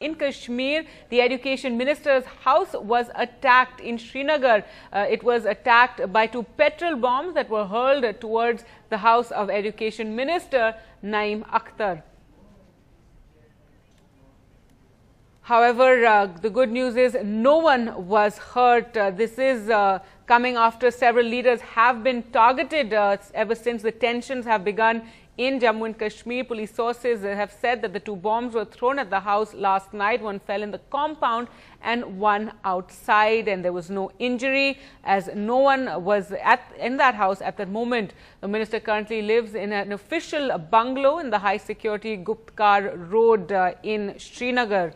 In Kashmir, the education minister's house was attacked in Srinagar. Uh, it was attacked by two petrol bombs that were hurled towards the house of education minister Naeem Akhtar. However, uh, the good news is no one was hurt. Uh, this is uh, coming after several leaders have been targeted uh, ever since the tensions have begun in Jammu and Kashmir. Police sources have said that the two bombs were thrown at the house last night. One fell in the compound and one outside and there was no injury as no one was at in that house at that moment. The minister currently lives in an official bungalow in the high security Gupkar Road uh, in Srinagar.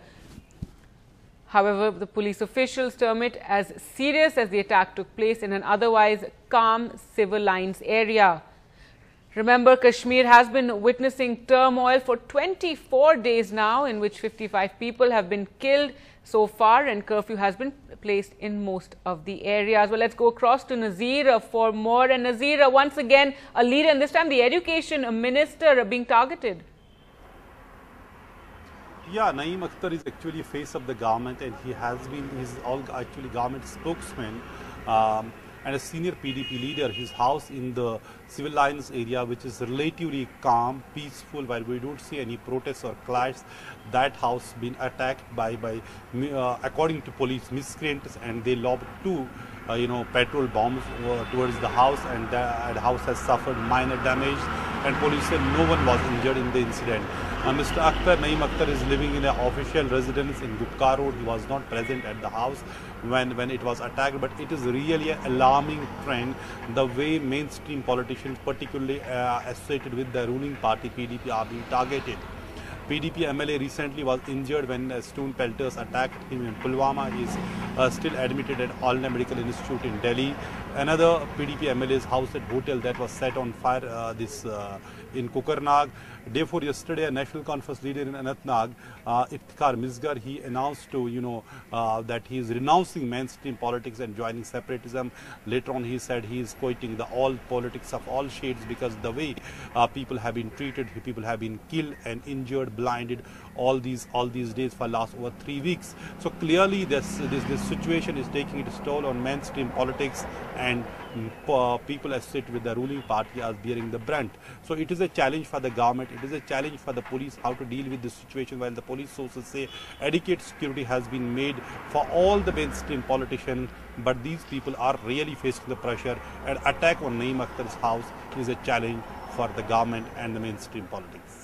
However, the police officials term it as serious as the attack took place in an otherwise calm civil lines area. Remember, Kashmir has been witnessing turmoil for 24 days now, in which 55 people have been killed so far, and curfew has been placed in most of the areas. Well, let's go across to Nazir for more. And Nazir, once again, a leader, and this time the education minister being targeted. Yeah, Naeem Akhtar is actually face of the government, and he has been, he's all actually government spokesman. Um, and a senior PDP leader, his house in the civil lines area, which is relatively calm, peaceful, while we don't see any protests or clash. That house been attacked by, by uh, according to police, miscreants, and they lobbed two uh, you know, petrol bombs uh, towards the house and the house has suffered minor damage and police said no one was injured in the incident. Uh, Mr. Akhtar, Naeem Akhtar is living in an official residence in Gupkar Road. He was not present at the house when, when it was attacked, but it is really an alarming trend the way mainstream politicians, particularly uh, associated with the ruling party PDP, are being targeted. PDP MLA recently was injured when uh, stone pelters attacked him in Pulwama. He is uh, still admitted at All India Medical Institute in Delhi. Another PDP MLA's house at hotel that was set on fire uh, this uh, in Kokarnag. Day before yesterday, a national conference leader in Anantnag, uh, Iftikhar Misgar, he announced to, you know, uh, that he is renouncing mainstream politics and joining separatism. Later on, he said he is quitting the all politics of all shades because the way uh, people have been treated, people have been killed and injured, blinded all these all these days for last over three weeks. So clearly, this this, this situation is taking its toll on mainstream politics and uh, people associated with the ruling party are bearing the brunt. So it is a challenge for the government, it is a challenge for the police how to deal with this situation while the police sources say adequate security has been made for all the mainstream politicians but these people are really facing the pressure and attack on Naeem Akhtar's house is a challenge for the government and the mainstream politics.